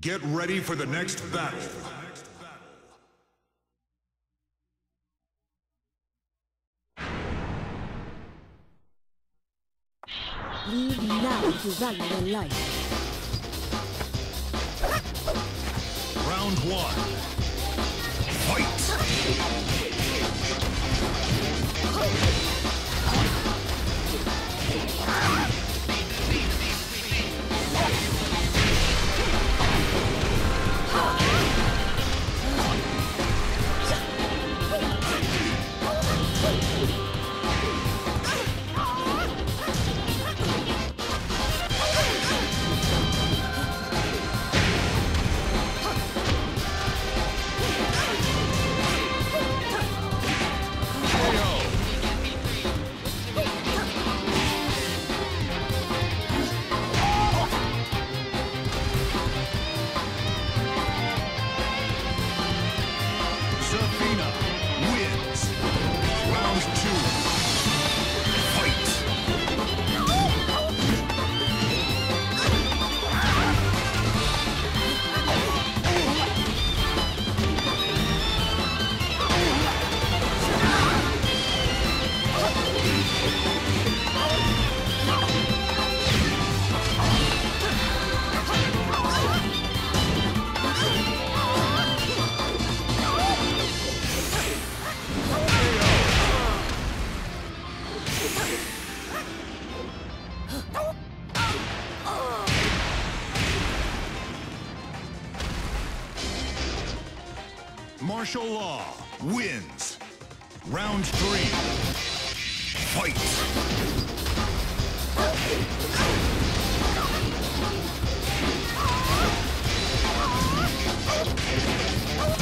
Get ready for the next battle. Leave now to run your life. Round one. Fight! Marshall Law wins. Round three. Fight! Marshall